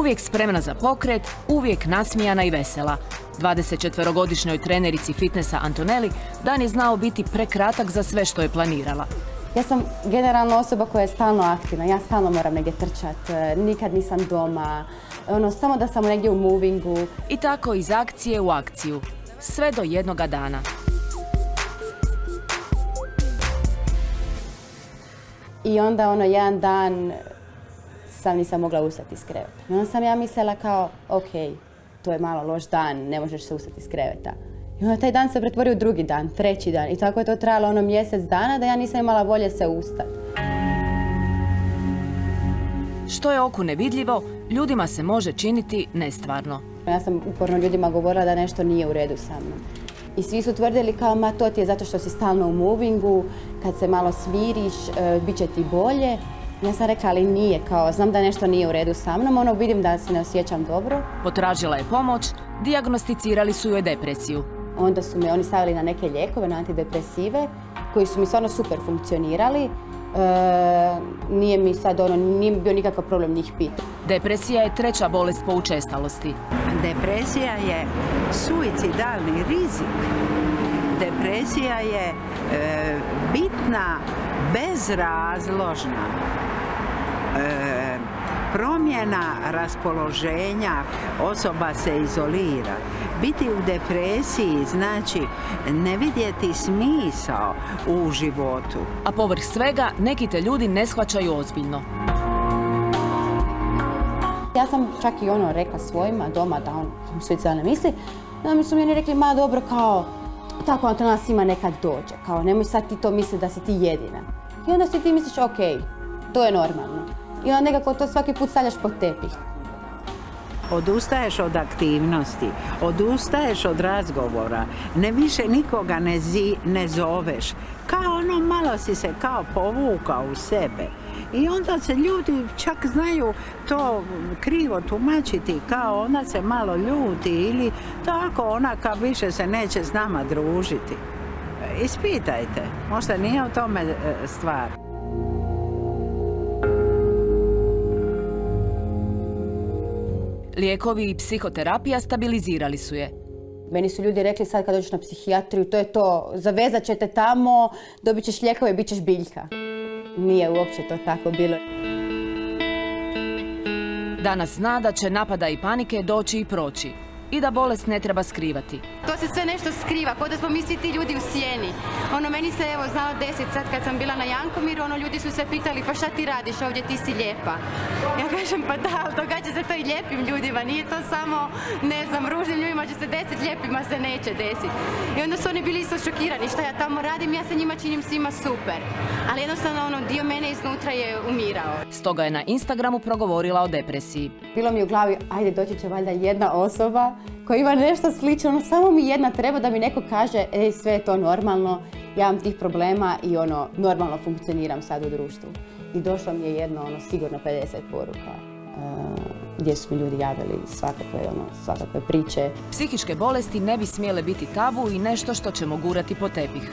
Uvijek spremna za pokret, uvijek nasmijana i vesela. 24-godišnjoj trenerici fitnessa Antonelli dan je znao biti prekratak za sve što je planirala. Ja sam generalno osoba koja je stalno aktivna, ja stalno moram negdje trčat, e, nikad nisam doma, ono, samo da sam negdje u movingu. I tako iz akcije u akciju, sve do jednoga dana. I onda ono jedan dan sam nisam mogla ustati iz kreveta. I onda sam ja mislila kao, ok, to je malo loš dan, ne možeš se ustati iz kreveta. I onda taj dan se pretvorio u drugi dan, treći dan. I tako je to trajalo ono mjesec dana da ja nisam imala volje se ustati. Što je oku nevidljivo, ljudima se može činiti nestvarno. Ja sam uporno ljudima govorila da nešto nije u redu sa mnom. I svi su tvrdili kao, ma to ti je zato što si stalno u movingu, kad se malo smiriš, e, bit će ti bolje. Ja sam rekla, ali nije, kao, znam da nešto nije u redu sa mnom, ono, vidim da se ne osjećam dobro. Potražila je pomoć, dijagnosticirali su joj depresiju. Onda su me oni stavili na neke lijekove, na antidepresive, koji su mi stvarno super funkcionirali. E, nije mi sad ono, nije bio nikakav problem njih pitati. Depresija je treća bolest po učestalosti. Depresija je suicidalni rizik. Depresija je e, bitna, bezrazložna e, promjena raspoloženja, osoba se izolira. Biti u depresiji znači ne vidjeti smisao u životu. A povrh svega, neki te ljudi ne shvaćaju ozbiljno. Ja sam čak i ono rekla svojima doma da on suicidalne misli. Onda mi su mi oni rekli, ma dobro, kao, tako to nas ima nekad dođe. Kao, nemoj sad ti to misliti da si ti jedina. I onda si ti misliš, ok, to je normalno. I onda nekako to svaki put stavljaš pod tepih. Odustaješ od aktivnosti, odustaješ od razgovora, ne više nikoga ne, zi, ne zoveš. Kao ono malo si se kao povukao u sebe. I onda se ljudi čak znaju to krivo tumačiti, kao ona se malo ljuti ili tako ona kao više se neće s nama družiti. Ispitajte, možda nije u tome e, stvar. Lijekovi i psihoterapija stabilizirali su je. Meni su ljudi rekli sad kad dođeš na psihijatriju, to je to, zavezat ćete tamo, dobit ćeš lijekove i bit ćeš biljka. Nije uopće to tako bilo. Danas zna da će napada i panike doći i proći i da bolest ne treba skrivati. To se sve nešto skriva, kao da smo mi svi ti ljudi u sjeni. Ono, meni se evo znalo deset sad kad sam bila na Jankomiru, ono, ljudi su se pitali pa šta ti radiš ovdje, ti si lijepa. Ja kažem pa da, ali događa se to i lijepim ljudima, nije to samo, ne znam, ružnim ljudima će se desiti, lijepima se neće desiti. I onda su oni bili isto šokirani, šta ja tamo radim, ja se njima činim svima super. Ali jednostavno, ono, dio mene iznutra je umirao. Stoga je na Instagramu progovorila o depresiji. Bilo mi u glavi, ajde doći će valjda jedna osoba koja ima nešto slično, ono, samo mi jedna treba da mi neko kaže, ej, sve je to normalno, ja imam tih problema i ono, normalno funkcioniram sad u društvu. I došlo mi je jedno, ono, sigurno 50 poruka uh, gdje su mi ljudi javili svakakve, ono, svakakve priče. Psihičke bolesti ne bi smjele biti tabu i nešto što ćemo gurati po tepih.